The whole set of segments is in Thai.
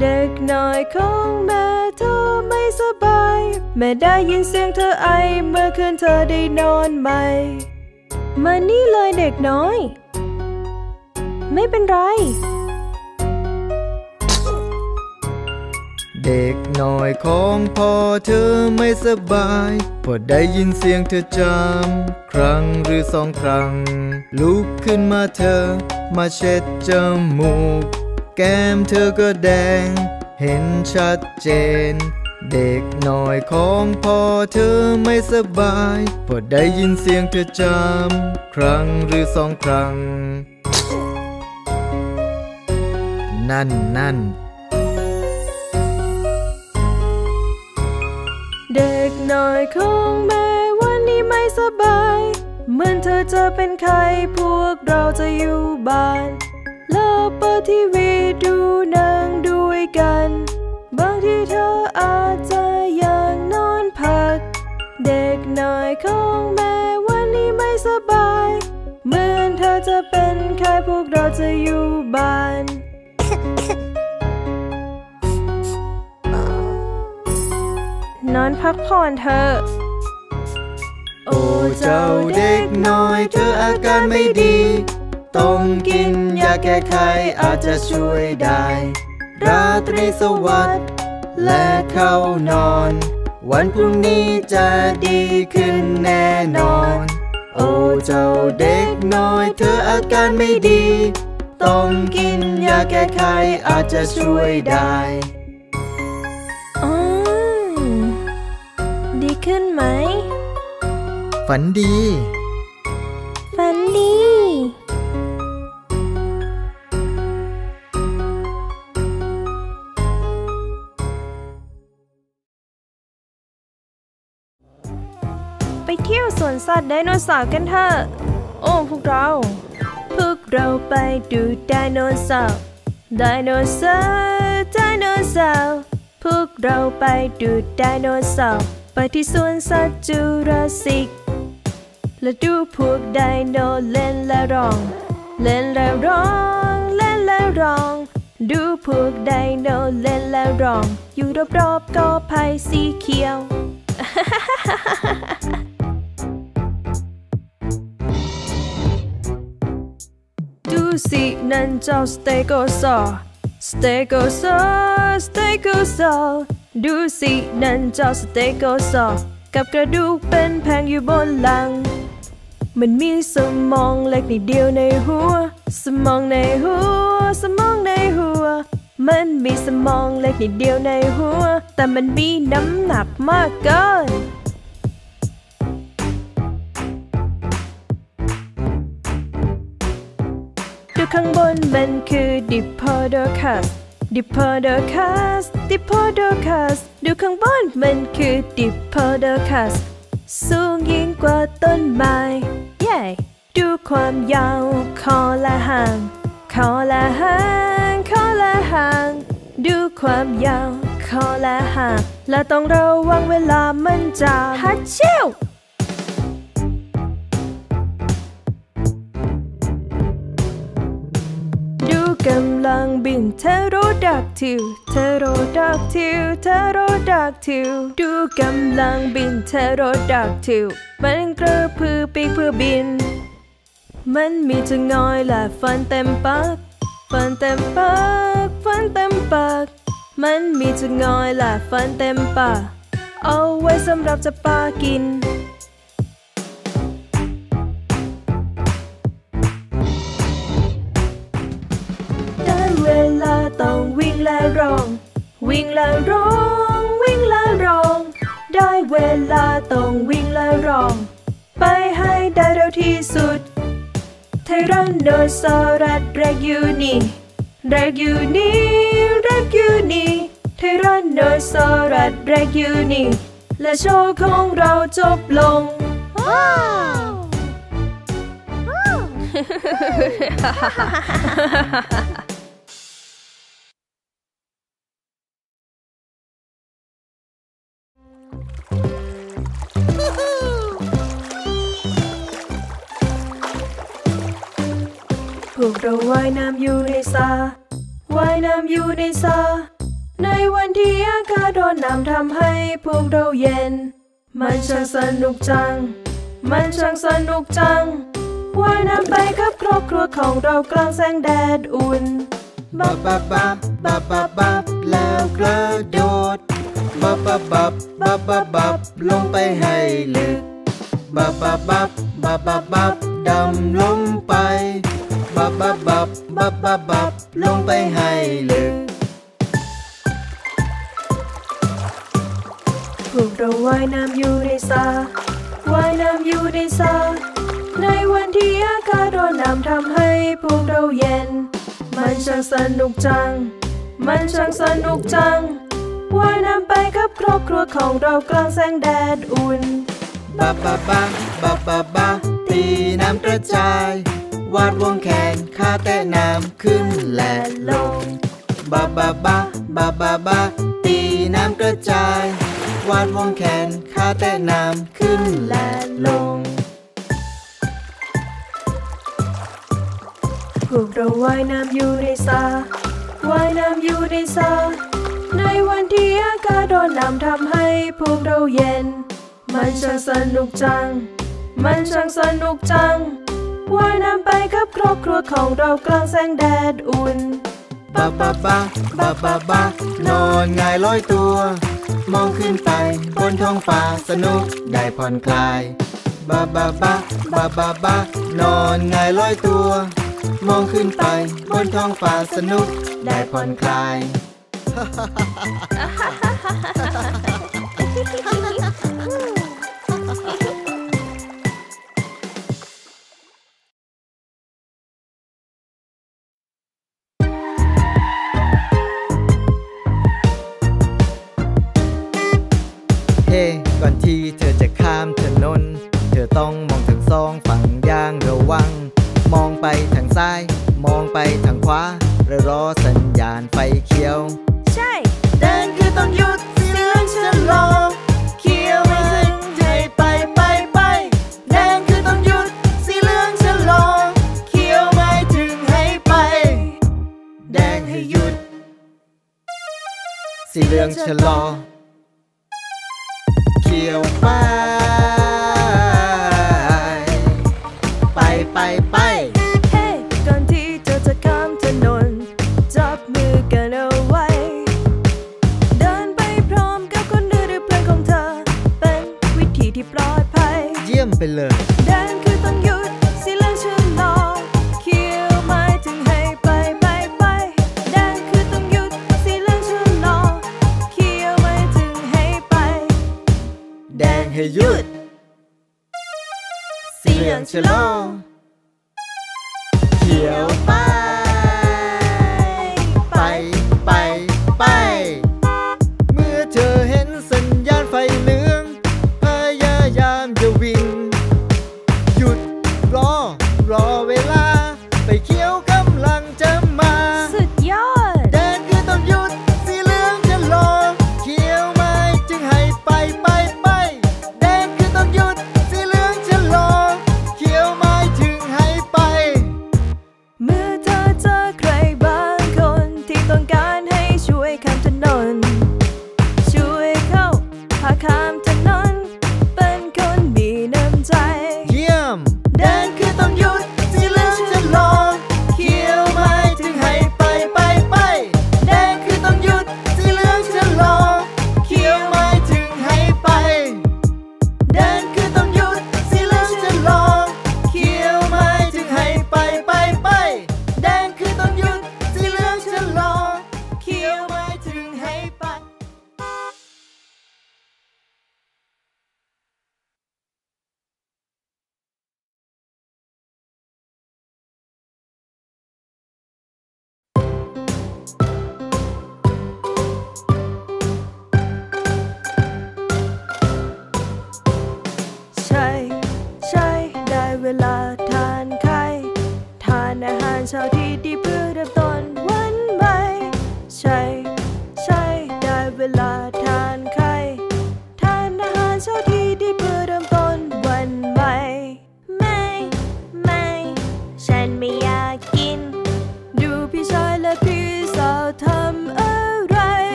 เด็กน้อยของแม่เธอไม่สบาย แม่ได้ยินเสียงเธอไอเมื่อคืนเธอได้นอนไหมมานี่เลยเด็กน้อย ไม่เป็นไร เด็กน้อยของพ่อเธอไม่สบาย พอได้ยินเสียงเธอจำครั้งหรือสองครั้ง ลุกขึ้นมาเธอ มาเช็ดจมูก แก้มเธอก็แดง เห็นชัดเจน เด็กน้อยของพ่อเธอไม่สบาย พอได้ยินเสียงเธอจำครั้งหรือสองครั้ง นั่นนั่นเด็กน้อยของแม่วันนี้ไม่สบาย เหมือนเธอจะเป็นใครพวกเราจะอยู่บ้าน แล้วเปิดทีวีดูหนังด้วยกัน บางทีเธออาจจะอยากนอนพัก เด็กน้อยของแม่วันนี้ไม่สบาย เหมือนเธอจะเป็นใครพวกเราจะอยู่บ้านนอนพักผ่อนเถอะ โอ้เจ้าเด็กน้อยเธออาการไม่ดี ต้องกินยาแก้ไขอาจจะช่วยได้ ราตรีสวัสดิ์และเข้านอน วันพรุ่งนี้จะดีขึ้นแน่นอน โอ้เจ้าเด็กน้อยเธออาการไม่ดี ต้องกินยาแก้ไขอาจจะช่วยได้อืมดีขึ้นไหม ฝันดี สัตว์ไดโนเสาร์กันเถอะ โอ้ พวกเรา พวกเราไปดูไดโนเสาร์ไดโนเสาร์ไดโนเสาร์พวกเราไปดูไดโนเสาร์ไปที่สวนสัตว์จูราสสิก และดูพวกไดโนเล่นและร้อง เล่นและร้อง เล่นและร้อง ดูพวกไดโนเล่นและร้อง อยู่รอบๆกอไผ่สีเขียวดู สินั่นเจ้าสเตโกซอร์สเตโกซอร์สเตโกซอร์ดูสินั่นเจ้าสเตโกซอร์กับกระดูกเป็นแผงอยู่บนหลัง มันมีสมองเล็กนิดเดียวในหัว สมองในหัว สมองในหัว มันมีสมองเล็กนิดเดียวในหัว แต่มันมีน้ำหนักมากเกิน ข้างบนมันคือ Diplodocus Diplodocus Diplodocus ดูข้างบนมันคือ Diplodocus สูงยิ่งกว่าต้นไม้เย้ดูความยาวคอและหางคอและหางคอและหางดูความยาวคอและหางและต้องระวังเวลามันจะฮัดเชี่ยว ลังบินเทโรดักทิวเทโรดักทิวเทโรดักทิวดูกำลังบินเทโรดักทิวมันกระพือปีกเพื่อบิน มันมีจะงอยและฟันเต็มปากฟันเต็มปากฟันเต็มปาก มันมีจะงอยและฟันเต็มปากเอาไว้สำหรับจะปากิน วิ่งและร้อง วิ่งและร้อง ได้เวลาต้องวิ่งและร้อง ไปให้ได้เร็วที่สุด ไทรันโนซอรัสแรกอยู่นี่แรกอยู่นี่แรกอยู่นี่ไทรันโดซอรัสแรกยูนี่และโชว์ของเราจบลง ว้าวพ วกเราว่ายน้ำอยู่ในสาว่ายน้ำอยู่ในสาในวันที่อากาศร้อนน้ำทำให้พวกเราเย็น มันช่างสนุกจัง มันช่างสนุกจัง ว่ายน้ำไปกับครอบครัวของเรากลางแสงแดดอุ่นบับบับบับบับบับบับแล้วกระโดดบับบับบับบับบับบับลงไปให้ลึกบับบับบับบับบับบับดำลงไป บับบับบับบับบับบับลงไปให้ลึก พวกเราว่ายน้ำอยู่ในสาว่ายน้ำอยู่ในสาในวันที่อากาศร้อนน้ำทำให้พวกเราเย็น มันช่างสนุกจัง มันช่างสนุกจัง ว่ายน้ำไปกับครอบครัวของเรากลางแสงแดดอุ่น บับบับบับบับบับบับตีน้ำกระจาย วาดวงแขนข้าแต่น้ำขึ้นและลงบับบับบับบับบับบับตีน้ำกระจาย วาดวงแขนข้าแต่น้ำขึ้นและลงพวกเราว่ายน้ำอยู่ในสาว่ายน้ำอยู่ในสาในวันที่อากาศร้อนน้ำทำให้พวกเราเย็น มันช่างสนุกจัง มันช่างสนุกจัง ว่ายน้ำไปกับครอบครัวของเรากลางแสงแดดอุ่นบับบับบับบับบับบับนอนหงายลอยตัว มองขึ้นไปบนท้องฟ้าสนุกได้ผ่อนคลายบับบับบับบับบับบับนอนหงายลอยตัว มองขึ้นไปบนท้องฟ้าสนุกได้ผ่อนคลายเก่อนที่เธอจะข้ามถนน เธอต้องมองทั้งสองฝั่งอย่างระวัง มองไปทางซ้าย มองไปทางขวาและรอสัญญาณไฟเขียว ใช่แดงคือต้องหยุดสีเหลืองชะลอเขียวไม่ถึงให้ไปไปไปแดงคือต้องหยุดสีเหลืองชะลอเขียวไม่ถึงให้ไป แดงให้หยุด สีเหลืองชะลอเขีย วไป ไปไปไป เฮ้ก่อนที่เธอจะข้ามถนน จับมือกันเอาไว้ เดินไปพร้อมกับคนอื่นหรือเพื่อนของเธอ เป็นวิธีที่ปลอดภัย เยี่ยมไปเลยแดงคือต้องหยุ ให้หยุด สีเหลืองชะลอเขียว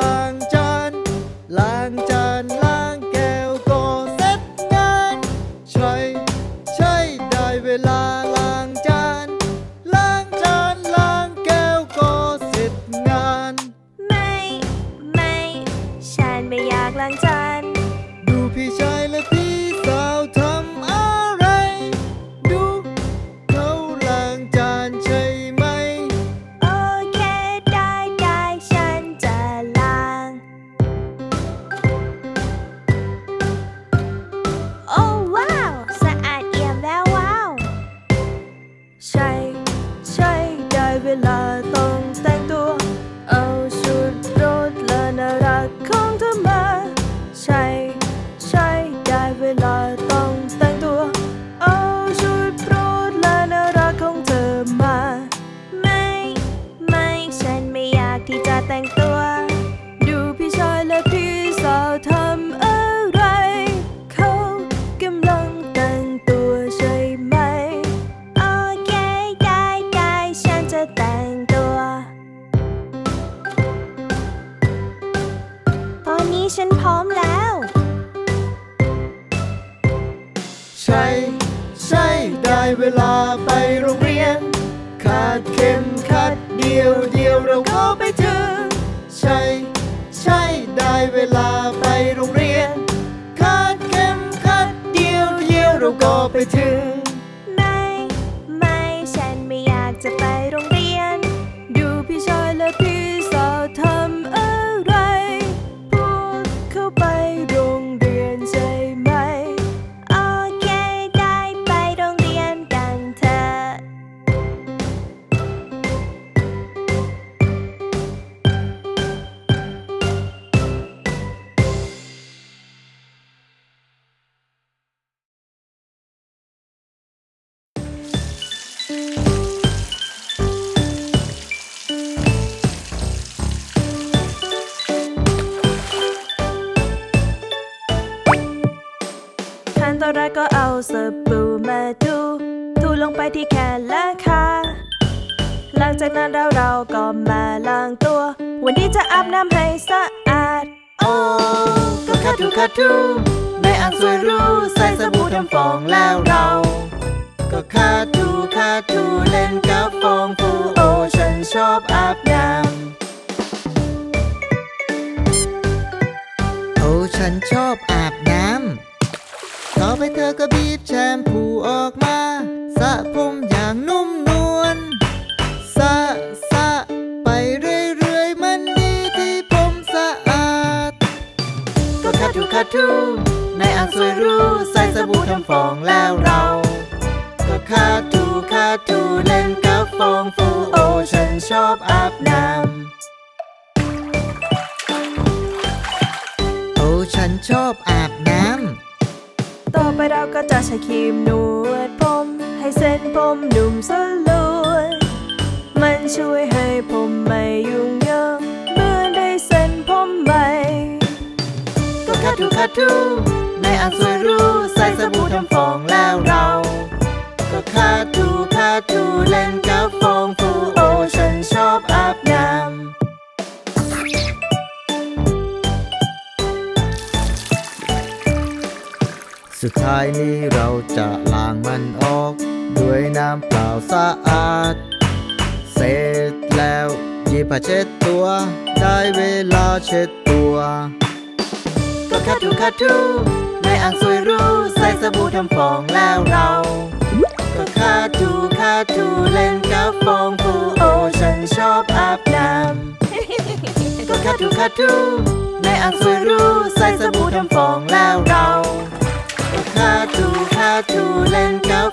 ล้างจานล้างจานล้าง วลาไปโรงเรียนขาดเข็มขัดเดียวเดียวเราก็ไปถึง สบู่มาดู ถูลงไปที่แขนและขาหลังจากนั้นเราเราก็มาล้างตัว วันนี้จะอาบน้ำให้สะอาด โอ้ก็คาทูคาทูในอ่างสวยรู้ใส่สบู่ทำฟองแล้วเรา ก็คาทูคาทูเล่นกับฟองฟูโอฉันชอบอาบน้ำโอ้ฉันชอบอาบน้ำ อไปเธอก็บีบแชมพูออกมาสระผมอย่างนุ่มนวลสระสระไปเรื่อยๆ มันดีที่ผมสะอาด ก็คาทูคาทูในอ่างสวยรู้ใส่สบู่ทำฟองแล้วเรา ก็คาทูคาทูเล่นกับฟองฟูโอฉันชอบอาบน้ำโอฉันชอบอาบ ไปเราก็จะใช้ครีมนวดผม ให้เส้นผมนุ่มสลวยมันช่วยให้ผมไม่ยุ่งยากเมื่อได้เส้นผมใหม่ก็คาทูคาทูในอ่างสวยรู้ใส่สบู่ทำฟองแล้วเรา ก็คาทูคาทูเล่นกัน สุดท้ายนี้เราจะล้างมันออก ด้วยน้ำเปล่าสะอาด เสร็จแล้วหยิบผ้าเช็ดตัว ได้เวลาเช็ดตัวก็คาทูคาทูในอ่างสวยรู้ใส่สบู่ทำฟองแล้วเราก็คาทูคาทูเล่นกับฟองฟูโอฉันชอบอาบน้ำก็คาทูคาทูในอ่างสวยรู้ใส่สบู่ทำฟองแล้วเรา ก็ข้าถูข้าถูเล่นกับ